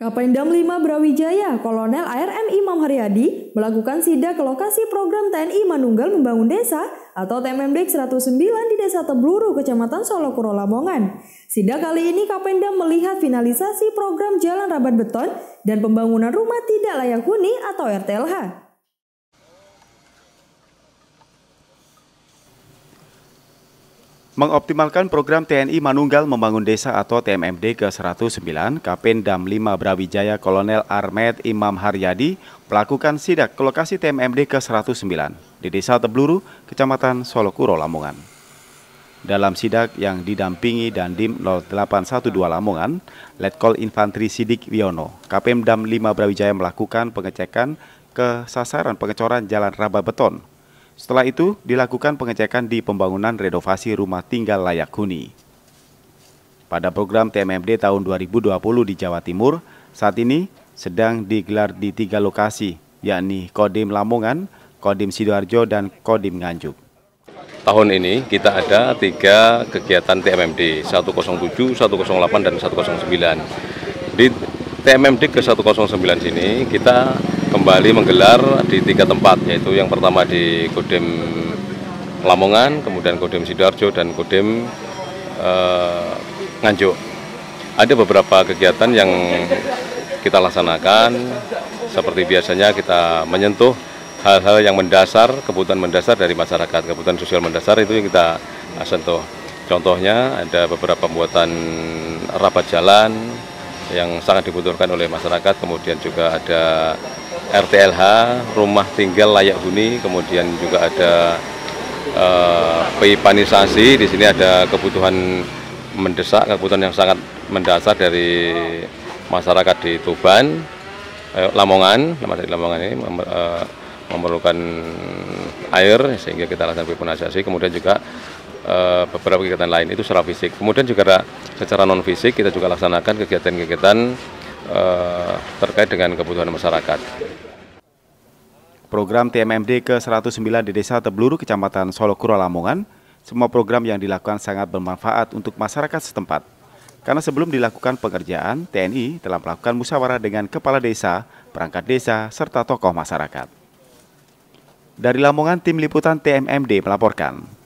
Kapendam 5 Brawijaya, Kolonel ARM Imam Haryadi, melakukan sidak ke lokasi program TNI Manunggal Membangun Desa atau TMMD 109 di Desa Tebluru, Kecamatan Solokuro, Lamongan. Sidak kali ini Kapendam melihat finalisasi program Jalan Rabat Beton dan pembangunan rumah tidak layak huni atau RTLH. Mengoptimalkan program TNI Manunggal Membangun Desa atau TMMD ke-109, Kapendam 5 Brawijaya Kolonel Armed Imam Haryadi melakukan sidak ke lokasi TMMD ke-109 di Desa Tebluru, Kecamatan Solokuro, Lamongan. Dalam sidak yang didampingi Dandim 0812 Lamongan, Letkol Infanteri Sidik Wiono, Kapendam 5 Brawijaya melakukan pengecekan ke sasaran pengecoran jalan raba beton setelah itu, dilakukan pengecekan di pembangunan renovasi rumah tinggal layak huni. Pada program TMMD tahun 2020 di Jawa Timur, saat ini sedang digelar di tiga lokasi, yakni Kodim Lamongan, Kodim Sidoarjo, dan Kodim Nganjuk. Tahun ini kita ada tiga kegiatan TMMD, 107, 108, dan 109. Di TMMD ke 109 sini kita kembali menggelar di tiga tempat yaitu yang pertama di Kodim Lamongan, kemudian Kodim Sidoarjo dan Kodim eh, Nganjuk. Ada beberapa kegiatan yang kita laksanakan seperti biasanya kita menyentuh hal-hal yang mendasar, kebutuhan mendasar dari masyarakat, kebutuhan sosial mendasar itu yang kita sentuh. Contohnya ada beberapa pembuatan rapat jalan, yang sangat dibutuhkan oleh masyarakat. Kemudian juga ada RTLH, rumah tinggal layak huni, kemudian juga ada uh, pipanisasi. Di sini ada kebutuhan mendesak, kebutuhan yang sangat mendasar dari masyarakat di Tuban, eh, Lamongan, nama dari Lamongan ini uh, memerlukan air sehingga kita lakukan pipanisasi. Kemudian juga uh, beberapa kegiatan lain itu secara fisik. Kemudian juga secara non fisik kita juga laksanakan kegiatan-kegiatan terkait dengan kebutuhan masyarakat. Program TMMD ke-109 di Desa Tebluru, Kecamatan Solokuro, Lamongan, semua program yang dilakukan sangat bermanfaat untuk masyarakat setempat. Karena sebelum dilakukan pengerjaan, TNI telah melakukan musyawarah dengan kepala desa, perangkat desa, serta tokoh masyarakat. Dari Lamongan, tim liputan TMMD melaporkan.